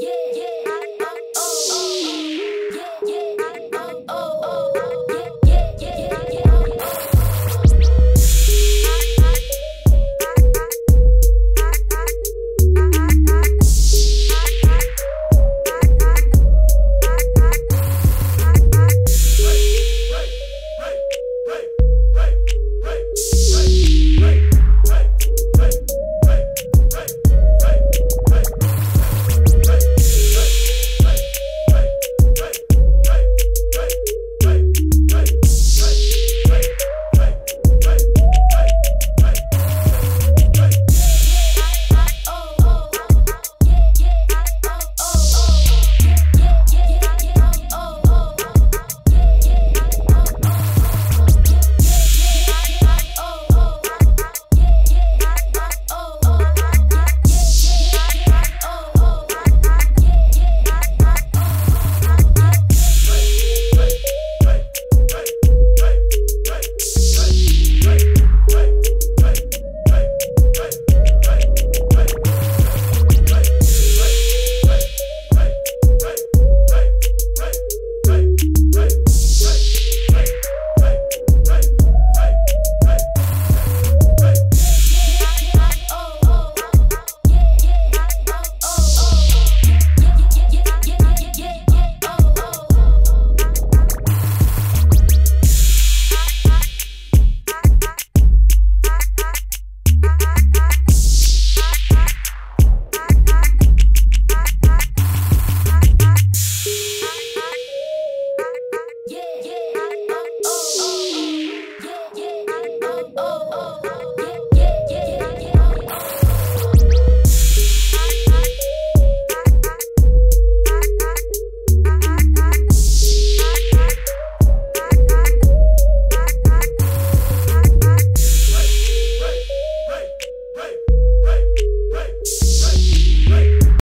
Yeah, yeah.